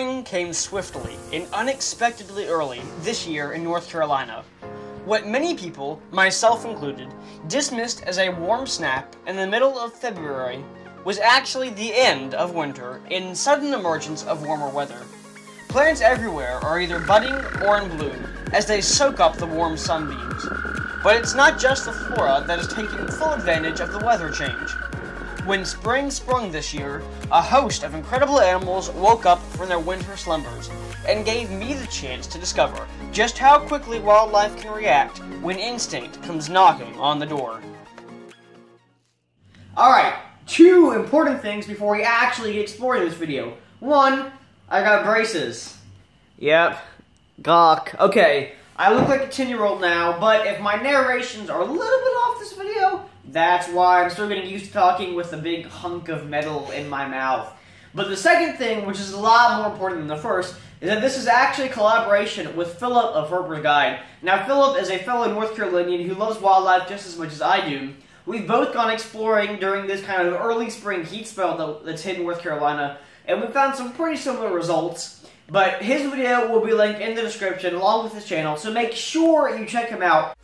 Spring came swiftly and unexpectedly early this year in North Carolina. What many people, myself included, dismissed as a warm snap in the middle of February was actually the end of winter in sudden emergence of warmer weather. Plants everywhere are either budding or in bloom as they soak up the warm sunbeams. But it's not just the flora that is taking full advantage of the weather change. When spring sprung this year, a host of incredible animals woke up from their winter slumbers and gave me the chance to discover just how quickly wildlife can react when instinct comes knocking on the door. Alright, two important things before we actually get exploring this video. One, I got braces. Yep, gawk. Okay, I look like a 10 year old now, but if my narrations are a little bit off this video, that's why I'm still getting used to talking with a big hunk of metal in my mouth. But the second thing, which is a lot more important than the first, is that this is actually a collaboration with Philip of Herper's Guide. Now, Philip is a fellow North Carolinian who loves wildlife just as much as I do. We've both gone exploring during this kind of early spring heat spell that's hit North Carolina, and we found some pretty similar results. But his video will be linked in the description along with his channel, so make sure you check him out.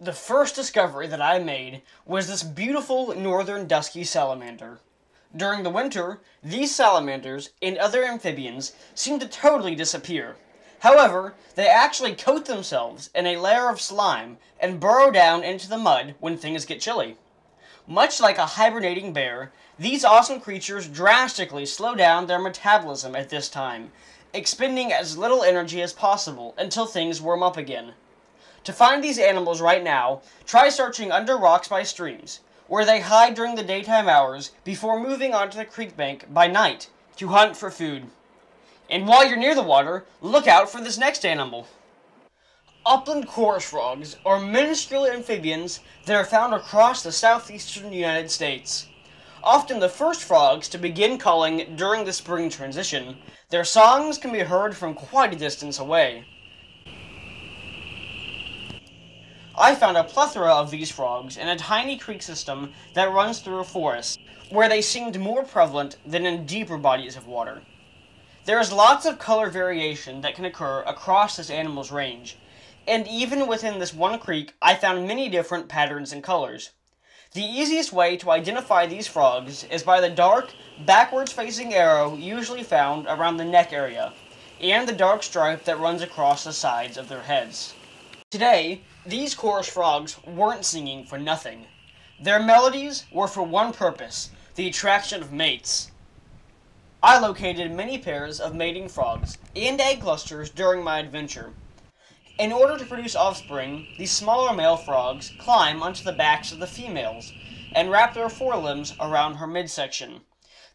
The first discovery that I made was this beautiful northern dusky salamander. During the winter, these salamanders and other amphibians seem to totally disappear. However, they actually coat themselves in a layer of slime and burrow down into the mud when things get chilly. Much like a hibernating bear, these awesome creatures drastically slow down their metabolism at this time, expending as little energy as possible until things warm up again. To find these animals right now, try searching under rocks by streams, where they hide during the daytime hours before moving onto the creek bank by night to hunt for food. And while you're near the water, look out for this next animal. Upland chorus frogs are minuscule amphibians that are found across the southeastern United States. Often the first frogs to begin calling during the spring transition, their songs can be heard from quite a distance away. I found a plethora of these frogs in a tiny creek system that runs through a forest, where they seemed more prevalent than in deeper bodies of water. There is lots of color variation that can occur across this animal's range, and even within this one creek, I found many different patterns and colors. The easiest way to identify these frogs is by the dark, backwards facing arrow usually found around the neck area, and the dark stripe that runs across the sides of their heads. Today, these chorus frogs weren't singing for nothing. Their melodies were for one purpose, the attraction of mates. I located many pairs of mating frogs and egg clusters during my adventure, in order to produce offspring, these smaller male frogs climb onto the backs of the females and wrap their forelimbs around her midsection.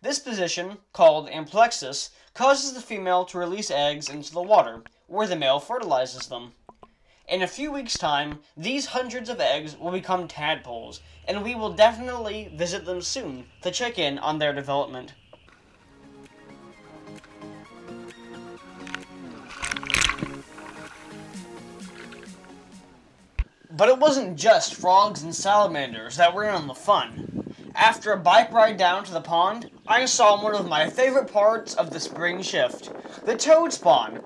This position, called amplexus, causes the female to release eggs into the water, where the male fertilizes them. In a few weeks' time, these hundreds of eggs will become tadpoles, and we will definitely visit them soon to check in on their development. But it wasn't just frogs and salamanders that were in on the fun. After a bike ride down to the pond, I saw one of my favorite parts of the spring shift, the toad spawn.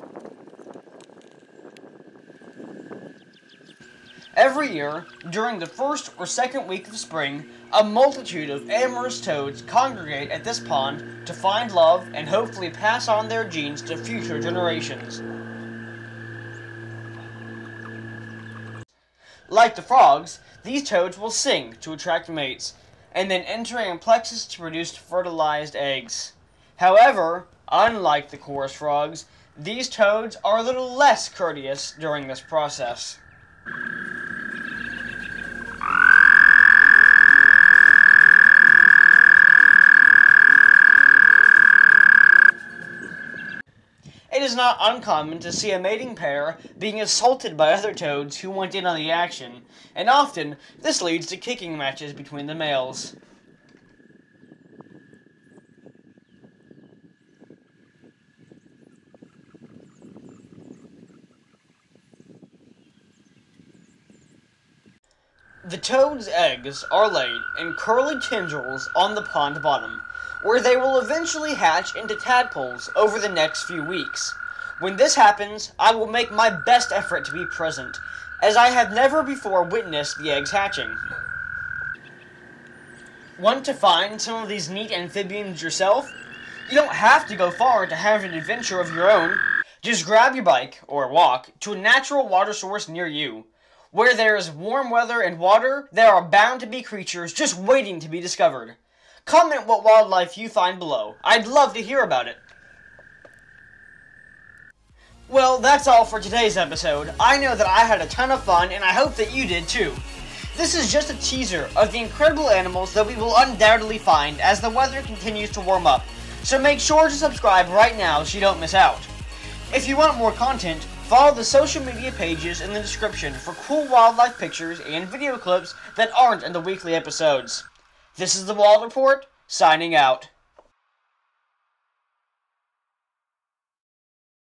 Every year, during the first or second week of spring, a multitude of amorous toads congregate at this pond to find love and hopefully pass on their genes to future generations. Like the frogs, these toads will sing to attract mates, and then enter amplexus to produce fertilized eggs. However, unlike the chorus frogs, these toads are a little less courteous during this process. Not uncommon to see a mating pair being assaulted by other toads who want in on the action, and often this leads to kicking matches between the males. The toad's eggs are laid in curly tendrils on the pond bottom, where they will eventually hatch into tadpoles over the next few weeks. When this happens, I will make my best effort to be present, as I have never before witnessed the eggs hatching. Want to find some of these neat amphibians yourself? You don't have to go far to have an adventure of your own. Just grab your bike, or walk, to a natural water source near you. Where there is warm weather and water, there are bound to be creatures just waiting to be discovered. Comment what wildlife you find below. I'd love to hear about it. Well, that's all for today's episode. I know that I had a ton of fun, and I hope that you did too. This is just a teaser of the incredible animals that we will undoubtedly find as the weather continues to warm up, so make sure to subscribe right now so you don't miss out. If you want more content, follow the social media pages in the description for cool wildlife pictures and video clips that aren't in the weekly episodes. This is the Wild Report, signing out.